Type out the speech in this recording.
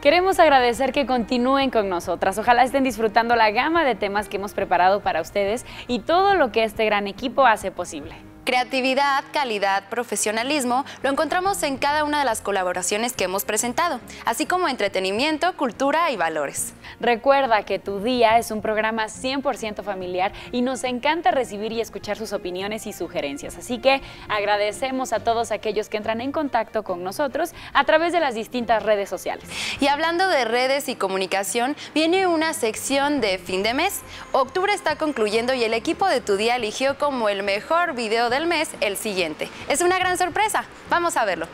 Queremos agradecer que continúen con nosotras. Ojalá estén disfrutando la gama de temas que hemos preparado para ustedes y todo lo que este gran equipo hace posible. Creatividad, calidad, profesionalismo lo encontramos en cada una de las colaboraciones que hemos presentado, así como entretenimiento, cultura y valores. Recuerda que Tu Día es un programa 100% familiar y nos encanta recibir y escuchar sus opiniones y sugerencias. Así que agradecemos a todos aquellos que entran en contacto con nosotros a través de las distintas redes sociales. Y hablando de redes y comunicación, viene una sección de fin de mes. Octubre está concluyendo y el equipo de Tu Día eligió como el mejor video del mes el siguiente. Es una gran sorpresa. Vamos a verlo.